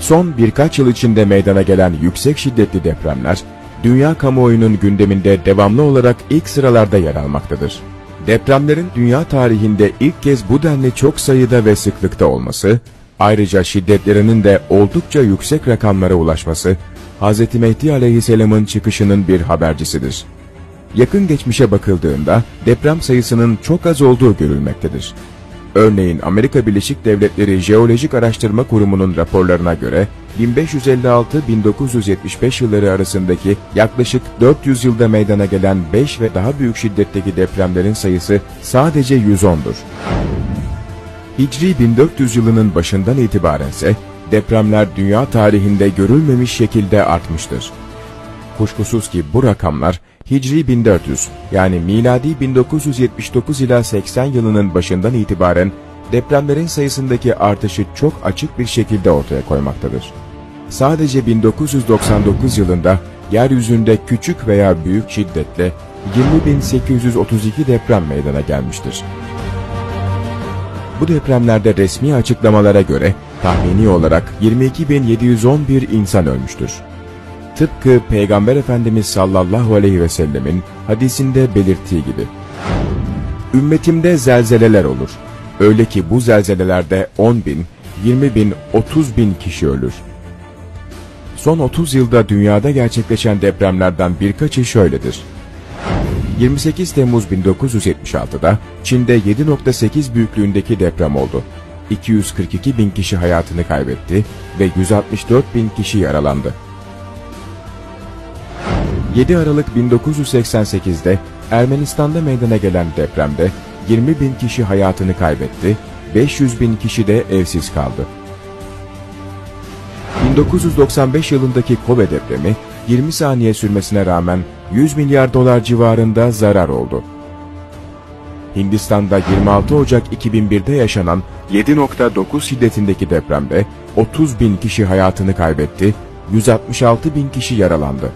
Son birkaç yıl içinde meydana gelen yüksek şiddetli depremler, dünya kamuoyunun gündeminde devamlı olarak ilk sıralarda yer almaktadır. Depremlerin dünya tarihinde ilk kez bu denli çok sayıda ve sıklıkta olması, ayrıca şiddetlerinin de oldukça yüksek rakamlara ulaşması, Hz. Mehdi Aleyhisselam'ın çıkışının bir habercisidir. Yakın geçmişe bakıldığında deprem sayısının çok az olduğu görülmektedir. Örneğin Amerika Birleşik Devletleri Jeolojik Araştırma Kurumu'nun raporlarına göre 1556-1975 yılları arasındaki yaklaşık 400 yılda meydana gelen 5 ve daha büyük şiddetteki depremlerin sayısı sadece 110'dur. Hicri 1400 yılının başından itibaren ise depremler dünya tarihinde görülmemiş şekilde artmıştır. Kuşkusuz ki bu rakamlar Hicri 1400 yani miladi 1979 ila 80 yılının başından itibaren depremlerin sayısındaki artışı çok açık bir şekilde ortaya koymaktadır. Sadece 1999 yılında yeryüzünde küçük veya büyük şiddetle 20.832 deprem meydana gelmiştir. Bu depremlerde resmi açıklamalara göre tahmini olarak 22.711 insan ölmüştür. Tıpkı Peygamber Efendimiz sallallahu aleyhi ve sellemin hadisinde belirttiği gibi. Ümmetimde zelzeleler olur. Öyle ki bu zelzelelerde 10 bin, 20 bin, 30 bin kişi ölür. Son 30 yılda dünyada gerçekleşen depremlerden birkaçı şöyledir. 28 Temmuz 1976'da Çin'de 7.8 büyüklüğündeki deprem oldu. 242 bin kişi hayatını kaybetti ve 164 bin kişi yaralandı. 7 Aralık 1988'de Ermenistan'da meydana gelen depremde 20 bin kişi hayatını kaybetti, 500 bin kişi de evsiz kaldı. 1995 yılındaki Kobe depremi 20 saniye sürmesine rağmen 100 milyar dolar civarında zarar oldu. Hindistan'da 26 Ocak 2001'de yaşanan 7.9 şiddetindeki depremde 30 bin kişi hayatını kaybetti, 166 bin kişi yaralandı.